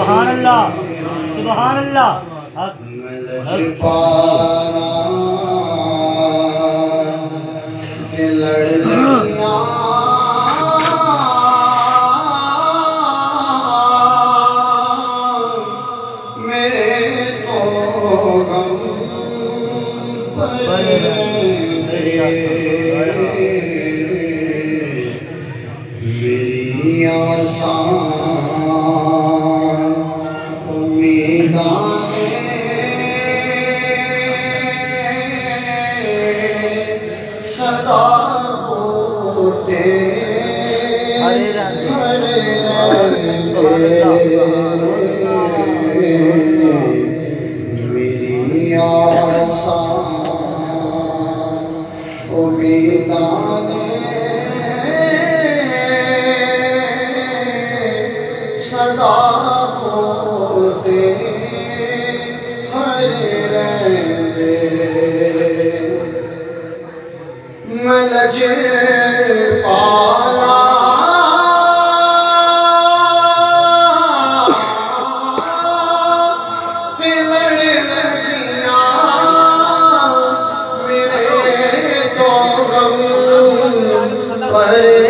سبحان اللہ سبحان اللہ۔ میری آسان سدا کو Hare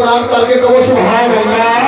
اعلان کر کے کہو سبحان اللہ۔